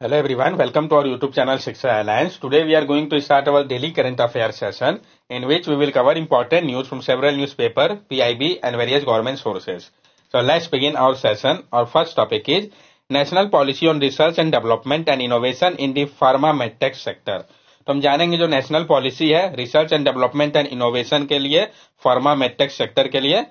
Hello everyone, welcome to our YouTube channel Shiksha Alliance. Today we are going to start our daily current affairs session in which we will cover important news from several newspaper, PIB and various government sources. So let's begin our session. Our first topic is National Policy on Research and Development and Innovation in the Pharma MedTech Sector. तो हम जानेंगे जो national policy है research and development and innovation के लिए pharma medtech sector के लिए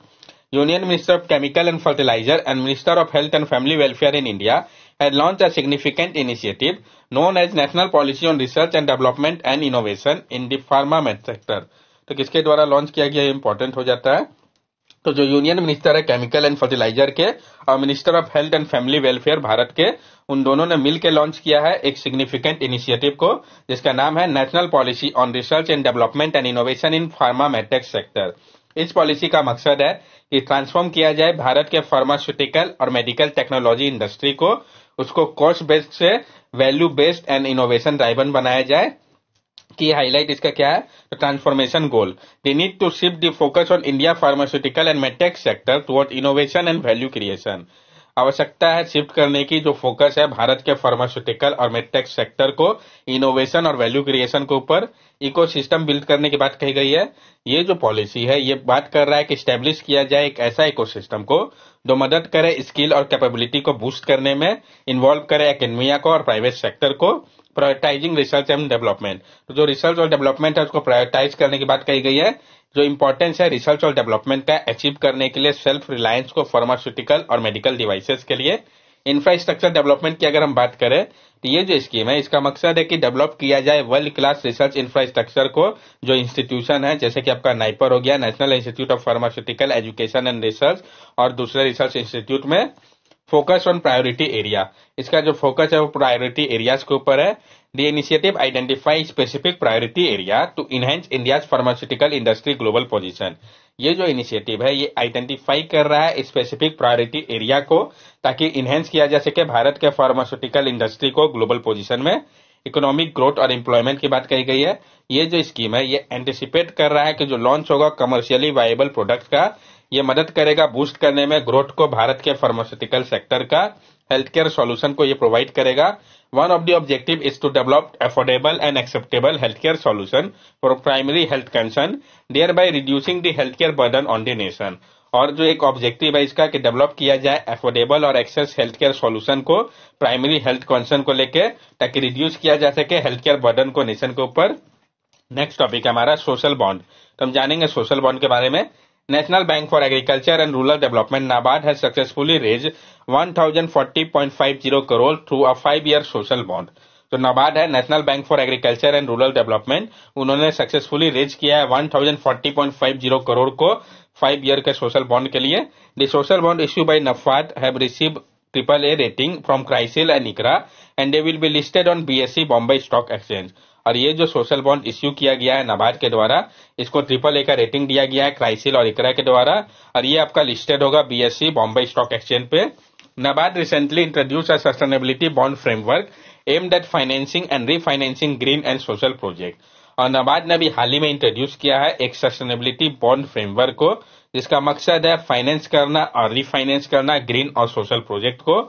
union minister of chemical and fertiliser and minister of health and family welfare in India had launched a significant initiative known as National Policy on Research and Development and Innovation in the Pharma Sector. तो किसके द्वारा launch किया गया important हो जाता है तो जो यूनियन मिनिस्टर है केमिकल एंड फर्टिलाइज़र के, और minister of health and family welfare Bharat के, उन दोनों ने मिलकर लॉन्च किया है एक सिग्निफिकेंट इनिशिएटिव को, जिसका नाम है national policy on research and development and innovation in pharma medtech sector इस पॉलिसी का मकसद है कि ट्रांसफॉर्म किया जाए भारत के फार्मास्यूटिकल और मेडिकल टेक्नोलॉजी इंडस्ट्री को उसको कॉस्ट बेस्ड से value based and innovation driven बनाया जाए। की हाईलाइट इसका क्या है? Transformation goal they need to shift the focus on India pharmaceutical and medtech sector toward innovation and value creation आवश्यकता है शिफ्ट करने की, जो फोकस है भारत के फार्मास्यूटिकल और मेडटेक सेक्टर को इनोवेशन और वैल्यू क्रिएशन के ऊपर। इकोसिस्टम बिल्ड करने की बात कही गई है। ये जो पॉलिसी है, ये बात कर रहा है कि स्टेब्लिश किया जाए एक ऐसा इकोसिस्टम को जो मदद करे स्किल और कैपेबिलिटी को बूस्ट करने में इन्वॉल्व करे एकेडमिया को और प्राइवेट सेक्टर को प्रायोरिटाइजिंग रिसर्च एंड डेवलपमेंट तो जो रिसर्च और डेवलपमेंट है, उसको प्रायोरिटाइज करने की बात कही गई है। जो इंपॉर्टेंस है रिसर्च और डेवलपमेंट का अचीव करने के लिए सेल्फ रिलायंस को फार्मास्यूटिकल और मेडिकल डिवाइसेस के लिए। इंफ्रास्ट्रक्चर डेवलपमेंट की अगर हम बात करें तो ये जो स्कीम है इसका मकसद है कि डेवलप किया जाए वर्ल्ड क्लास रिसर्च इंफ्रास्ट्रक्चर को, जो इंस्टीट्यूशन है, जैसे कि आपका नाइपर हो गया national institute of pharmaceutical education and research और दूसरे रिसर्च इंस्टीट्यूट में फोकस ऑन प्रायोरिटी एरिया इसका जो फोकस है, वो प्रायोरिटी एरियाज़ के ऊपर है। The initiative identify specific priority area to enhance India's pharmaceutical industry global position. ये जो इनिशिएटिव है, ये आइडेंटिफाई कर रहा है स्पेसिफिक प्रायोरिटी एरिया को, ताकि इनहेंस किया जा सके भारत के फार्मास्यूटिकल इंडस्ट्री को ग्लोबल पोजिशन में। इकोनॉमिक ग्रोथ और एम्प्लॉयमेंट की बात कही गई है। ये जो स्कीम है, ये एंटिसिपेट कर रहा है कि जो लॉन्च होगा कमर्शियली वायबल प्रोडक्ट का ये मदद करेगा बूस्ट करने में ग्रोथ को भारत के फार्मास्यूटिकल सेक्टर का हेल्थ केयर सोल्यूशन को ये प्रोवाइड करेगा। One of the objective is to develop affordable and acceptable healthcare primary health concern health concern, reducing reducing health care burden on the nation और जो एक objective है इसका कि डेवलप किया जाए अफोर्डेबल और एक्सेस हेल्थ केयर सोल्यूशन को प्राइमरी हेल्थ कंसर्न को लेकर ताकि रिड्यूस किया जा सके हेल्थ केयर बर्डन को नेशन के ऊपर। नेक्स्ट टॉपिक हमारा सोशल बॉन्ड तो हम जानेंगे सोशल बॉन्ड के बारे में। National Bank for Agriculture and Rural Development NABARD has successfully raised 1040.50 crore through a five-year social bond. तो नाबार्ड है national bank for agriculture and rural development उन्होंने सक्सेसफुली रेज किया है 1040.50 करोड़ को फाइव ईयर के सोशल बॉन्ड के लिए the social bond issue by NABARD have received triple A rating from CRISIL and ICRA and they will be listed on BSE Bombay stock exchange और ये जो social bond issue किया गया है नाबार्ड के द्वारा, इसको ट्रिपल ए का रेटिंग दिया गया है क्राइसिल और इकरा के द्वारा, और ये आपका लिस्टेड होगा बीएससी बॉम्बे स्टॉक एक्सचेंज पे। NABARD recently introduce a sustainability bond framework aim debt financing and refinancing green and social project और नाबार्ड ने भी हाल ही में इंट्रोड्यूस किया है एक सस्टेनेबिलिटी बॉन्ड फ्रेमवर्क को, जिसका मकसद है फाइनेंस करना और रीफाइनेंस करना ग्रीन और सोशल प्रोजेक्ट को।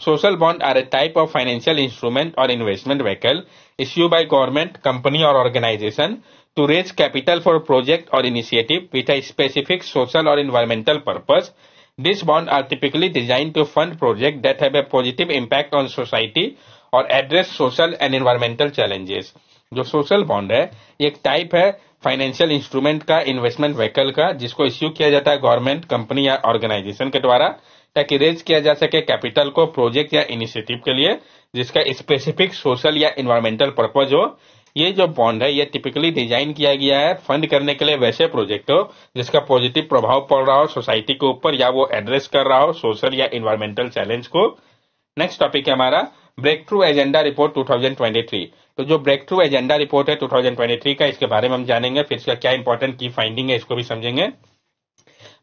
Social bond are a type of financial instrument or investment vehicle issued by government, company or organization to raise capital for project or initiative with a specific social or environmental purpose. These bonds are typically designed to fund projects that have a positive impact on society or address social and environmental challenges. जो social bond है एक type है financial instrument का investment vehicle का जिसको issue किया जाता है गवर्नमेंट कंपनी या ऑर्गेनाइजेशन के द्वारा ताकि रेज किया जा सके कैपिटल को प्रोजेक्ट या इनिशिएटिव के लिए, जिसका स्पेसिफिक सोशल या इन्वायरमेंटल पर्पज हो। ये जो बॉन्ड है, ये टिपिकली डिज़ाइन किया गया है फंड करने के लिए वैसे प्रोजेक्ट हो, जिसका पॉजिटिव प्रभाव पड़ रहा हो सोसाइटी के ऊपर या वो एड्रेस कर रहा हो सोशल या इन्वायरमेंटल चैलेंज को। नेक्स्ट टॉपिक है हमारा ब्रेक थ्रू एजेंडा रिपोर्ट 2023 तो जो ब्रेक थ्रू एजेंडा रिपोर्ट है 2023 का, इसके बारे में हम जानेंगे, फिर इसका क्या इंपॉर्टेंट की फाइंडिंग है, इसको भी समझेंगे।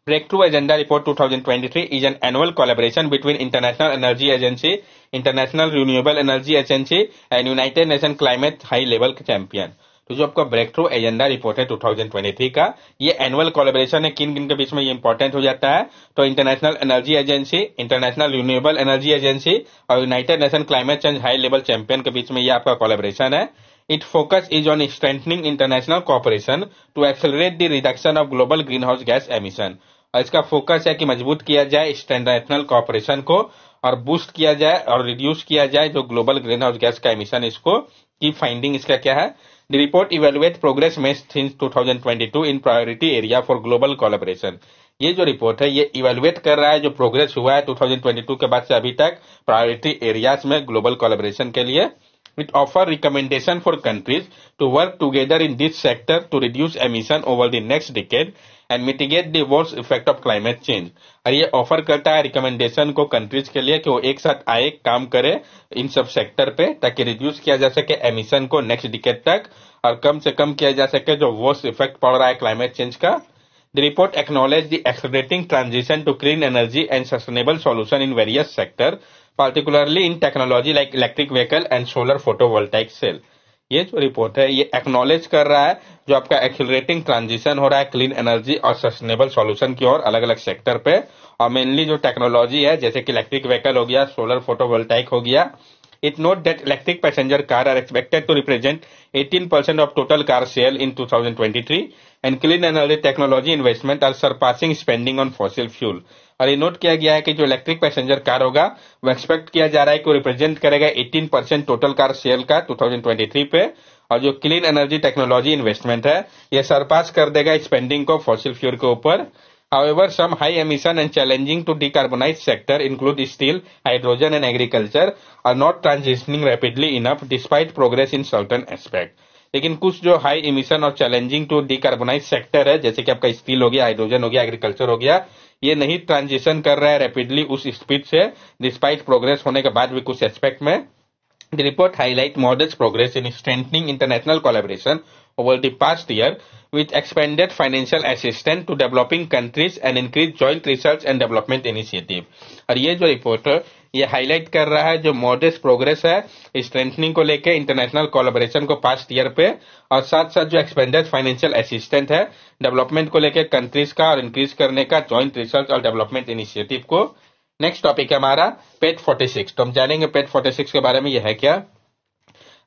Breakthrough Agenda Report 2023 is an annual collaboration between International Energy Agency, International Renewable Energy Agency and United Nations Climate High Level Champion. तो जो आपका ब्रेक थ्रू एजेंडा रिपोर्ट है 2023 का ये एनुअल कोलेबरेशन है। किन किन के बीच में ये इंपॉर्टेंट हो जाता है? तो international energy agency international renewable energy agency और united nation climate change high level champion के बीच में ये आपका कोलेबरेशन है। It focus is on strengthening international cooperation to accelerate the reduction of global green house gas emission इसका focus है कि मज़बूत किया जाए इंटरनेशनल कॉपरेशन को और बूस्ट किया जाए और रिड्यूस किया जाए जो ग्लोबल ग्रीन हाउस गैस का एमिशन इसको, की फाइंडिंग इसका क्या है? The report evaluate progress made since 2022 in priority area for global collaboration ये जो रिपोर्ट है, ये इवेलुएट कर रहा है जो प्रोग्रेस हुआ है 2022 के बाद से अभी तक प्रायोरिटी एरियाज़ में ग्लोबल कोलेबरेशन के लिए। It offer recommendation for countries to work together in this sector to reduce emission over the next decade and mitigate the worst effect of climate change. और ये ऑफ़र करता है recommendation को countries के लिए कि वो एक साथ आए काम करे इन सब सेक्टर पे ताकि रिड्यूस किया जा सके एमिशन को नेक्स्ट डिकेड तक और कम से कम किया जा सके जो वर्स्ट इफ़ेक्ट पड़ रहा है क्लाइमेट चेंज का The report acknowledged the accelerating transition to clean energy and sustainable solution in various sectors, particularly in technology like electric vehicle and solar photovoltaic cell. ये जो रिपोर्ट है ये एक्नॉलेज कर रहा है जो आपका एक्सिलरेटिंग ट्रांजिशन हो रहा है क्लीन एनर्जी और सस्टेनेबल सॉल्यूशन की ओर अलग अलग सेक्टर पे और मेनली जो टेक्नोलॉजी है जैसे कि इलेक्ट्रिक व्हीकल हो गया सोलर फोटोवोल्टाइक हो गया It note that electric passenger car are expected to represent 18% of total car sale in 2023 and clean energy technology investment are surpassing spending on fossil fuel. और ये note किया गया है कि जो इलेक्ट्रिक पैसेंजर कार होगा वो एक्सपेक्ट किया जा रहा है कि वो रिप्रेजेंट करेगा 18 परसेंट टोटल कार सेल का 2023 पे और जो क्लीन एनर्जी टेक्नोलॉजी इन्वेस्टमेंट है ये सरपास कर देगा स्पेंडिंग को फॉसिल फ्यूल के ऊपर However, some high emission and challenging to decarbonize sector include steel, hydrogen and agriculture are not transitioning rapidly enough despite progress in certain aspect. लेकिन कुछ जो हाई इमिशन और चैलेंजिंग टू डिकार्बोनाइज सेक्टर है जैसे कि आपका स्टील हो गया हाइड्रोजन हो गया एग्रीकल्चर हो गया ये नहीं ट्रांजिशन कर रहा है रैपिडली उस स्पीड से डिस्पाइट प्रोग्रेस होने के बाद भी कुछ एस्पेक्ट में The report highlight modest progress in strengthening international over the past year with expanded financial assistance to developing countries and increased joint research and development initiative. और ये जो रिपोर्ट ये हाईलाइट कर रहा है जो मॉडेस्ट प्रोग्रेस है स्ट्रेंथनिंग को लेके इंटरनेशनल कोलाबोरेशन को पास्ट ईयर पे, और साथ साथ जो एक्सपेंडेड फाइनेंशियल असिस्टेंट है डेवलपमेंट को लेके कंट्रीज़ का और इंक्रीज करने का ज्वाइंट रिसर्च और डेवलपमेंट इनिशिएटिव को. नेक्स्ट टॉपिक है हमारा पेट 46 तो हम जानेंगे पेट 46 के बारे में यह है क्या?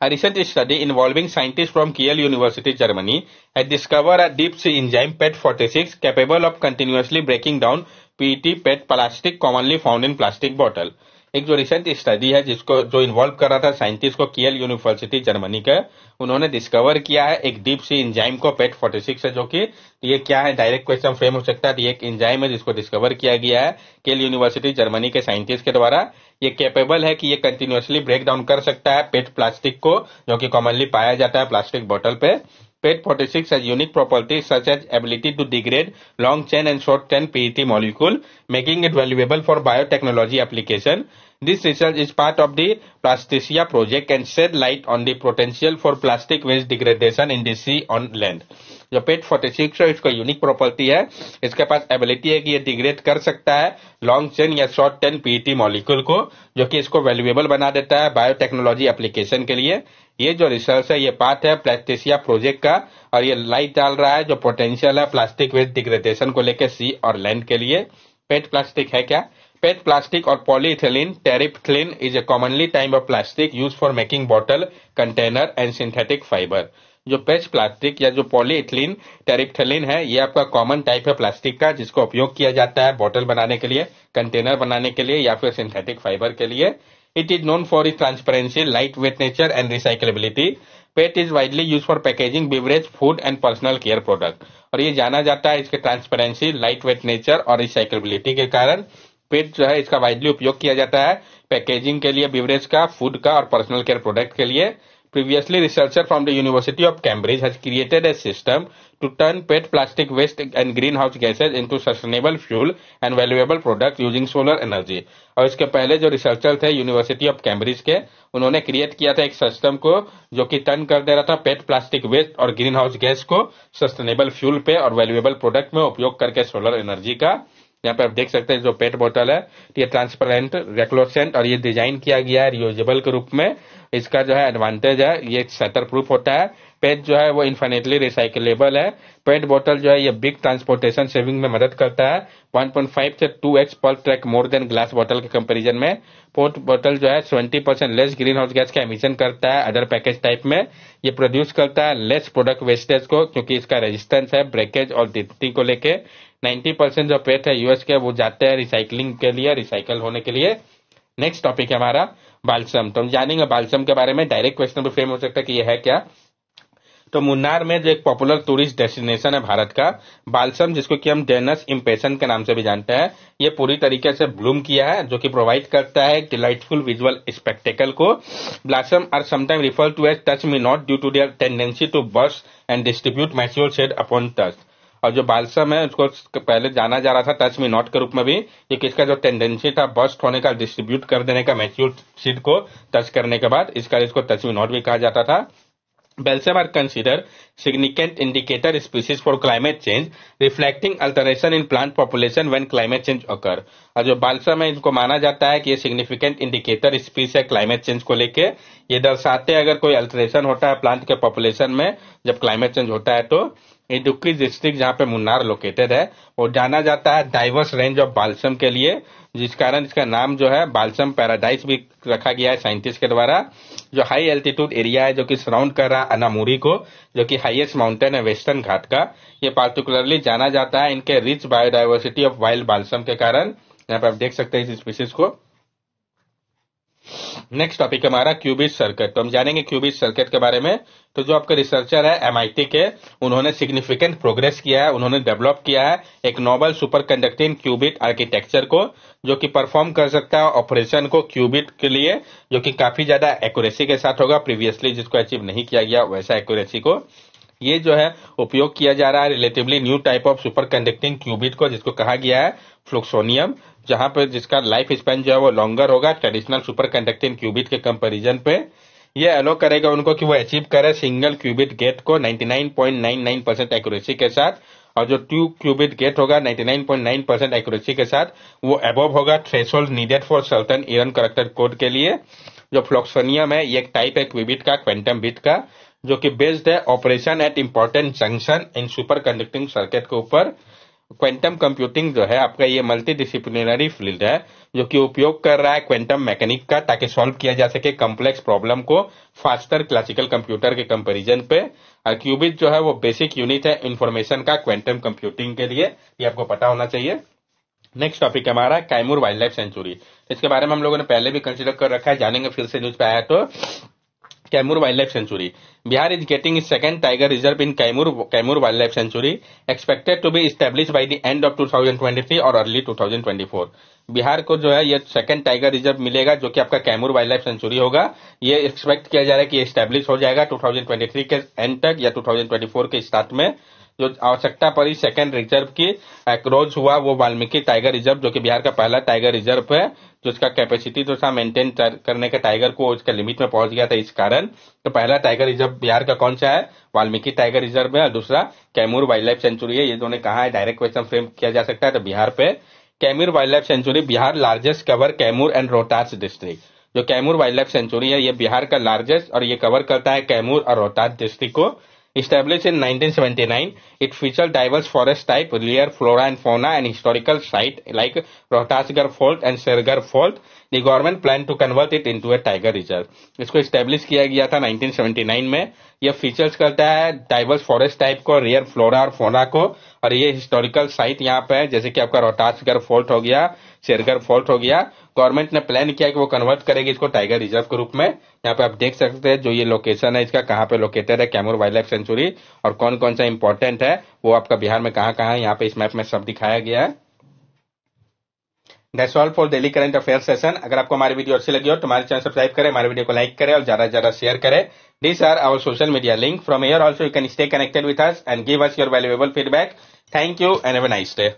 A recent study involving scientists from Kiel University, Germany, had discovered a deep sea enzyme PET46 capable of continuously breaking down PET PET plastic commonly found in plastic bottle. एक जो रिसेंट स्टडी है, जिसको, जो involve कर रहा था scientist को कियल यूनिवर्सिटी जर्मनी का, उन्होंने डिस्कवर किया है एक डीप सी इंजाइम को पेट 46 है, जो कि ये क्या है डायरेक्ट क्वेश्चन फ्रेम हो सकता है ये एक इंजाइम है जिसको डिस्कवर किया गया है केल यूनिवर्सिटी जर्मनी के साइंटिस्ट के द्वारा। ये कैपेबल है कि ये कंटिन्यूसली ब्रेक डाउन कर सकता है पेट प्लास्टिक को, जो कि कॉमनली पाया जाता है प्लास्टिक बोतल पे। PET 46 has unique properties such as ability to degrade long chain and short chain PET molecule, making it valuable for biotechnology application. This research is part of the Plasticia project and shed light on the potential for plastic waste degradation in the sea on land. जो पेट 46 है इसका unique property है इसके पास ability है कि ये degrade कर सकता है लॉन्ग चेन या शॉर्ट टेन पीईटी मॉलिक्यूल को जो कि इसको वैल्यूएबल बना देता है बायोटेक्नोलॉजी एप्लीकेशन के लिए ये जो रिसर्च है, ये पार्ट है प्लेस्टेसिया प्रोजेक्ट का, और ये लाइट डाल रहा है, जो पोटेंशियल है प्लास्टिक वेस्ट डिग्रेडेशन को लेकर सी और लैंड के लिए। पेट प्लास्टिक है क्या? पेट प्लास्टिक और polyethylene terephthalate is a commonly type of plastic use for making bottle container and synthetic fibre जो पेच प्लास्टिक या जो पॉलीथिलीन टेरिपथिलीन है, ये आपका कॉमन टाइप है प्लास्टिक का, जिसको उपयोग किया जाता है बॉटल बनाने के लिए कंटेनर बनाने के लिए या फिर सिंथेटिक फाइबर के लिए। It is known for its transparency, lightweight nature and recyclability. PET is widely used for packaging, beverage, food and personal care product. और ये जाना जाता है इसके ट्रांसपेरेंसी लाइट वेट नेचर और रिसाइकेबिलिटी के कारण पेट जो है इसका वाइडली उपयोग किया जाता है पैकेजिंग के लिए बिवरेज का फ़ूड का और पर्सनल केयर प्रोडक्ट के लिए Previously, researcher from the University of Cambridge has created a system to turn PET plastic waste and greenhouse gases into sustainable fuel and valuable product using solar energy. और इसके पहले जो researcher थे university of Cambridge के उन्होंने create किया था एक सिस्टम को जो कि टर्न कर दे रहा था पेट प्लास्टिक वेस्ट और ग्रीन हाउस गैस को सस्टेनेबल फ्यूल पे और वैल्यूएबल प्रोडक्ट में उपयोग करके सोलर एनर्जी का यहाँ पे आप देख सकते हैं जो पेट बोतल है ये ट्रांसपेरेंट रेक्लोसेंट और ये डिज़ाइन किया गया है रियूजेबल के रूप में। इसका जो है एडवांटेज है, ये शटर प्रूफ होता है। पेट जो है वो इन्फिनेटली रिसाइकलेबल है। पेट बोतल जो है ये बिग ट्रांसपोर्टेशन सेविंग में मदद करता है। 1.5 से 2x पर ट्रैक मोर देन ग्लास बोतल के कंपैरिजन में। पोर्ट बोतल जो है 20 percent less green house gas का एमिशन करता है अदर पैकेज टाइप में। ये प्रोड्यूस करता है लेस प्रोडक्ट वेस्टेज को, क्योंकि इसका रेजिस्टेंस है ब्रेकेज और डिप्टी को लेके। 90 परसेंट जो पेट है यूएस के, वो जाते हैं रिसाइकलिंग के लिए रिसाइकल होने के लिए। नेक्स्ट टॉपिक है हमारा बालसम तो हम जानेंगे बालसम के बारे में। डायरेक्ट क्वेश्चन भी फ्रेम हो सकता है कि ये है क्या। तो मुन्नार में जो एक पॉपुलर टूरिस्ट डेस्टिनेशन है भारत का बालसम जिसको कि हम डेनस इम्पेशन के नाम से भी जानते हैं, ये पूरी तरीके से ब्लूम किया है, जो कि प्रोवाइड करता है डिलाइटफुल विजुअल स्पेक्टेकल को। Blossom are sometime refer to as touch me not due to their tendency to burst and distribute mature seed upon touch और जो बालसम है उसको पहले जाना जा रहा था टच मी नॉट के रूप में भी। ये किसका जो टेंडेंसी था बस्ट होने का डिस्ट्रीब्यूट कर देने का मैच्योर सीड को टच करने के बाद इसका इसको टच मी नॉट भी कहा जाता था। Balsam are considered significant indicator species for climate change, reflecting alteration in plant population when climate change occur. और जो बालसम है इनको माना जाता है कि ये सिग्निफिकेंट इंडिकेटर स्पीस है क्लाइमेट चेंज को लेके। ये दर्शाते हैं अगर कोई अल्टरेशन होता है प्लांट के पॉपुलेशन में जब क्लाइमेट चेंज होता है तो। इडुक्की डिस्ट्रिक्ट जहाँ पे मुन्नार लोकेटेड है, वो जाना जाता है डाइवर्स रेंज ऑफ़ बालसम के लिए, जिस कारण इसका नाम जो है बालसम पैराडाइज भी रखा गया है साइंटिस्ट के द्वारा, जो हाई एल्टीट्यूड एरिया है, जो कि सराउंड कर रहा है अनामुरी को, जो कि हाईएस्ट माउंटेन है वेस्टर्न घाट का। ये पार्टिकुलरली जाना जाता है इनके rich biodiversity of wild balsam के कारण। यहाँ पे आप देख सकते हैं इस स्पीसीज को। नेक्स्ट टॉपिक हमारा क्यूबिट सर्किट तो हम जानेंगे क्यूबिट सर्किट के बारे में। तो जो आपके रिसर्चर है एमआईटी के, उन्होंने सिग्निफिकेंट प्रोग्रेस किया है, उन्होंने डेवलप किया है एक novel super conducting qubit architecture को, जो कि परफॉर्म कर सकता है ऑपरेशन को क्यूबिट के लिए, जो कि काफ़ी ज़्यादा एक्यूरेसी के साथ होगा। प्रीवियसली जिसको अचीव नहीं किया गया, वैसा एक्यूरेसी को। ये जो है उपयोग किया जा रहा है relatively new type of super conducting qubit को, जिसको कहा गया है फ्लुक्सोनियम जहाँ पर जिसका लाइफ स्पेन जो है वो लॉन्गर होगा ट्रेडिशनल सुपर कंडक्टिंग क्यूबिट के कंपेरिजन पे। ये अलो करेगा उनको कि वो अचीव करे सिंगल क्यूबिट गेट को 99.99 परसेंट एक्यूरेसी के साथ, और जो टू क्यूबिट गेट होगा 99.9 परसेंट एक्यूरेसी के साथ, वो अबव होगा threshold needed for certain error correction code के लिए। जो फ्लोक्सोनियम है, ये एक टाइप है क्यूबिट का क्वेंटम बिट का। जो कि बेस्ड है operation at important junction in super conducting circuit के ऊपर. क्वेंटम कंप्यूटिंग जो है, आपका ये मल्टी डिसिप्लिनरी फ़ील्ड है, जो कि उपयोग कर रहा है क्वेंटम मैकेनिक का, ताकि सॉल्व किया जा सके कम्प्लेक्स प्रॉब्लम को फास्टर क्लासिकल कंप्यूटर के कंपैरिजन पे. और क्यूबिट जो है, वो बेसिक यूनिट है इंफॉर्मेशन का क्वेंटम कंप्यूटिंग के लिए. ये आपको पता होना चाहिए. नेक्स्ट टॉपिक हमारा कैमूर वाइल्ड लाइफ सेंचुरी इसके बारे में हम लोगों ने पहले भी कंसिडर कर रखा है, जानेंगे फिर से न्यूज़ पे आया तो. Kaimur wild life sanctuary Bihar is getting second tiger reserve in Kaimur Kaimur wild life sanctuary expected to be established by the end of 2023 और अर्ली 2024 बिहार को जो है, ये सेकंड टाइगर रिज़र्व मिलेगा, जो कि आपका कैमूर वाइल्ड लाइफ सेंचुरी होगा। ये एक्सपेक्ट किया जा रहा है कि स्टेब्लिश हो जाएगा 2023 के एंड तक या 2024 के स्टार्ट में। जो आवश्यकता पड़ी सेकंड रिज़र्व की क्रोज हुआ वो वाल्मीकि टाइगर रिज़र्व जो कि बिहार का पहला टाइगर रिज़र्व है, जो उसका कैपेसिटी तो था मेंटेन करने का टाइगर को उसका लिमिट में पहुँच गया था इस कारण। तो पहला टाइगर रिज़र्व बिहार का कौन सा है? वाल्मीकि टाइगर रिज़र्व है, और दूसरा कैमूर वाइल्ड लाइफ सेंचुरी है, ये दोनों कहा है? डायरेक्ट क्वेश्चन फ्रेम किया जा सकता है तो बिहार पे। Kaimur wild life sanctuary Bihar largest cover Kaimur and Rohtas district जो कैमूर वाइल्ड लाइफ सेंचुरी है, ये बिहार का लार्जेस्ट और ये कवर करता है कैमूर और रोहतास डिस्ट्रिक्ट को। Established in 1979, it features diverse forest type, rare flora and fauna and historical sites like Rohtasgarh Fault and Sergar Fault. The government planned to convert it into a tiger reserve इसको establish किया गया था 1979 में। यह features करता है diverse forest type को rare flora और फोना को। और ये हिस्टोरिकल साइट यहाँ पे है, जैसे कि आपका रोहतासगढ़ फोर्ट हो गया शेरगढ़ फोर्ट हो गया। गवर्नमेंट ने प्लान किया कि वो कन्वर्ट करेगी इसको टाइगर रिज़र्व के रूप में। यहाँ पे आप देख सकते हैं जो ये लोकेशन है, इसका कहाँ पे लोकेटेड है कैमूर वाइल्ड लाइफ सेंचुरी और कौन कौन सा इंपॉर्टेंट है, वो आपका बिहार में कहाँ कहाँ है, यहाँ पे इस मैप में सब दिखाया गया है। That's all for daily current affair session अगर आपको हमारी वीडियो अच्छी लगी हो तो हमारे चैनल सब्सक्राइब करें, हमारे वीडियो को लाइक करें और ज़्यादा ज़्यादा शेयर करें। This are our social media link from here also you can stay connected with us and give us your valuable feedback thank you and have nice day